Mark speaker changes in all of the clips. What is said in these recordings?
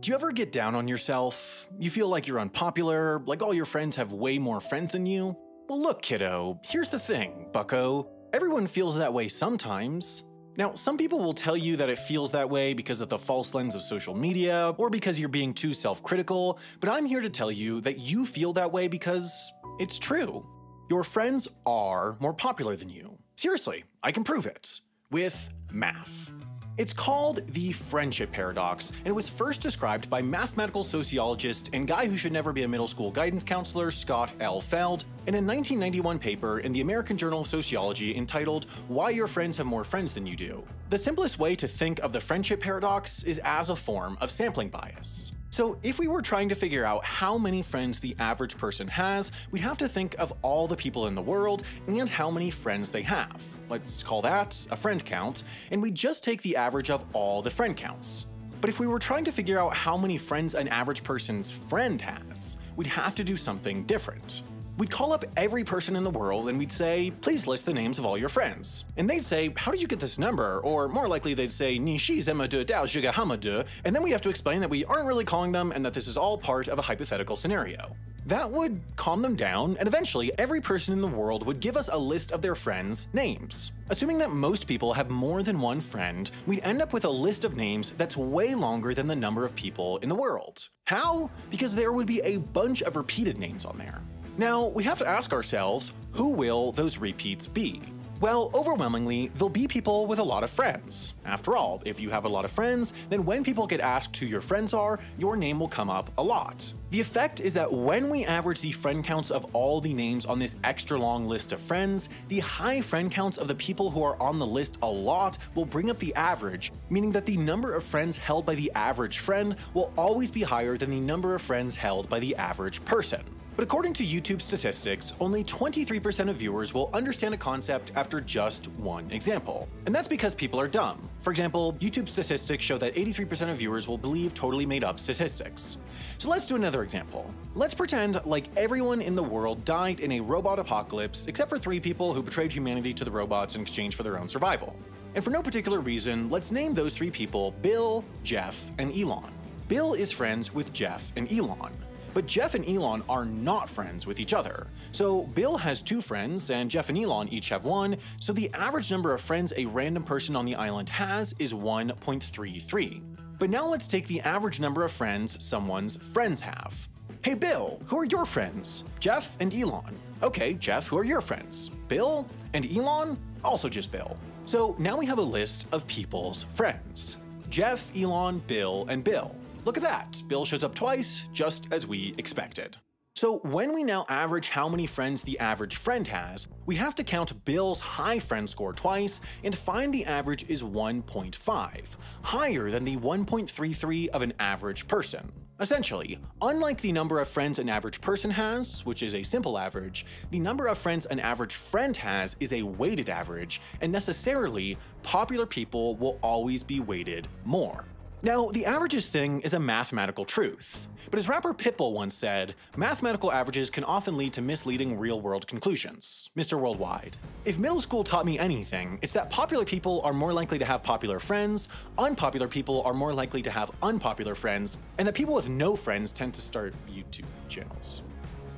Speaker 1: Do you ever get down on yourself? You feel like you're unpopular, like all your friends have way more friends than you? Well, look, kiddo, here's the thing, bucko. Everyone feels that way sometimes. Now, some people will tell you that it feels that way because of the false lens of social media or because you're being too self critical, but I'm here to tell you that you feel that way because it's true. Your friends are more popular than you. Seriously, I can prove it. With math. It's called the friendship paradox, and it was first described by mathematical sociologist and guy who should never be a middle school guidance counselor, Scott L. Feld, in a 1991 paper in the American Journal of Sociology entitled Why Your Friends Have More Friends Than You Do. The simplest way to think of the friendship paradox is as a form of sampling bias. So, if we were trying to figure out how many friends the average person has, we'd have to think of all the people in the world and how many friends they have. Let's call that a friend count, and we just take the average of all the friend counts. But if we were trying to figure out how many friends an average person's friend has, we'd have to do something different. We'd call up every person in the world and we'd say, please list the names of all your friends. And they'd say, how did you get this number? Or more likely they'd say, dao and then we'd have to explain that we aren't really calling them and that this is all part of a hypothetical scenario. That would calm them down, and eventually every person in the world would give us a list of their friends' names. Assuming that most people have more than one friend, we'd end up with a list of names that's way longer than the number of people in the world. How? Because there would be a bunch of repeated names on there. Now, we have to ask ourselves, who will those repeats be? Well, overwhelmingly, they'll be people with a lot of friends. After all, if you have a lot of friends, then when people get asked who your friends are, your name will come up a lot. The effect is that when we average the friend counts of all the names on this extra long list of friends, the high friend counts of the people who are on the list a lot will bring up the average, meaning that the number of friends held by the average friend will always be higher than the number of friends held by the average person. But according to YouTube statistics, only 23% of viewers will understand a concept after just one example. And that's because people are dumb. For example, YouTube statistics show that 83% of viewers will believe totally made up statistics. So let's do another example. Let's pretend like everyone in the world died in a robot apocalypse except for three people who betrayed humanity to the robots in exchange for their own survival. And for no particular reason, let's name those three people Bill, Jeff, and Elon. Bill is friends with Jeff and Elon. But Jeff and Elon are not friends with each other. So Bill has two friends, and Jeff and Elon each have one, so the average number of friends a random person on the island has is 1.33. But now let's take the average number of friends someone's friends have. Hey Bill, who are your friends? Jeff and Elon. Okay, Jeff, who are your friends? Bill and Elon? Also just Bill. So now we have a list of people's friends. Jeff, Elon, Bill, and Bill. Look at that, Bill shows up twice, just as we expected. So when we now average how many friends the average friend has, we have to count Bill's high friend score twice and find the average is 1.5, higher than the 1.33 of an average person. Essentially, unlike the number of friends an average person has, which is a simple average, the number of friends an average friend has is a weighted average, and necessarily, popular people will always be weighted more. Now, the averages thing is a mathematical truth, but as rapper Pitbull once said, mathematical averages can often lead to misleading real-world conclusions. Mr. Worldwide. If middle school taught me anything, it's that popular people are more likely to have popular friends, unpopular people are more likely to have unpopular friends, and that people with no friends tend to start YouTube channels.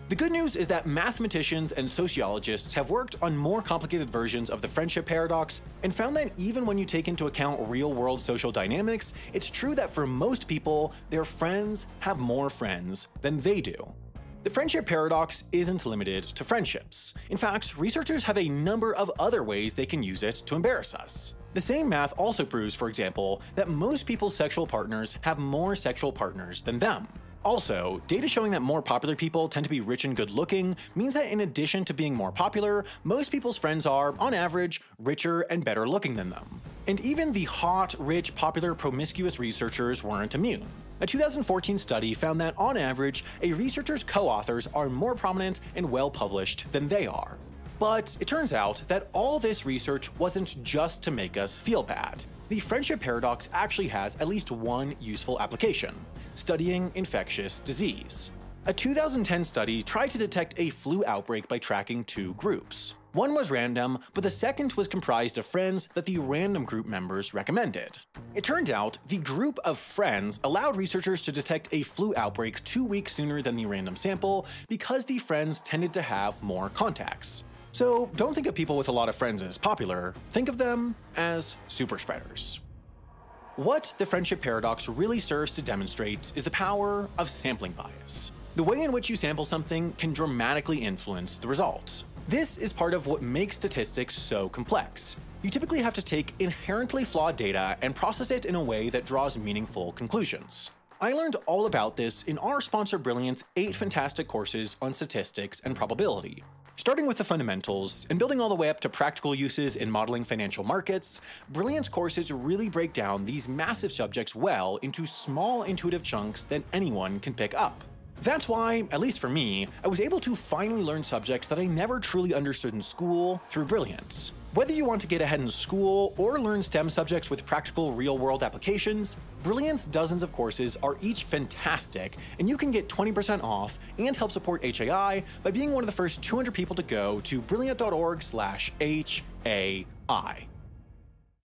Speaker 1: The good news is that mathematicians and sociologists have worked on more complicated versions of the friendship paradox and found that even when you take into account real world social dynamics, it's true that for most people, their friends have more friends than they do. The friendship paradox isn't limited to friendships. In fact, researchers have a number of other ways they can use it to embarrass us. The same math also proves, for example, that most people's sexual partners have more sexual partners than them. Also, data showing that more popular people tend to be rich and good looking means that in addition to being more popular, most people's friends are, on average, richer and better looking than them. And even the hot, rich, popular, promiscuous researchers weren't immune. A 2014 study found that, on average, a researcher's co-authors are more prominent and well-published than they are. But it turns out that all this research wasn't just to make us feel bad. The friendship paradox actually has at least one useful application studying infectious disease. A 2010 study tried to detect a flu outbreak by tracking two groups. One was random, but the second was comprised of friends that the random group members recommended. It turned out the group of friends allowed researchers to detect a flu outbreak two weeks sooner than the random sample because the friends tended to have more contacts. So don't think of people with a lot of friends as popular, think of them as super spreaders. What the friendship paradox really serves to demonstrate is the power of sampling bias. The way in which you sample something can dramatically influence the results. This is part of what makes statistics so complex. You typically have to take inherently flawed data and process it in a way that draws meaningful conclusions. I learned all about this in our sponsor Brilliant's 8 fantastic courses on statistics and probability. Starting with the fundamentals and building all the way up to practical uses in modeling financial markets, Brilliant's courses really break down these massive subjects well into small intuitive chunks that anyone can pick up. That's why, at least for me, I was able to finally learn subjects that I never truly understood in school through Brilliance. Whether you want to get ahead in school or learn STEM subjects with practical real-world applications, Brilliant's dozens of courses are each fantastic, and you can get 20% off and help support HAI by being one of the first 200 people to go to brilliant.org/HAI.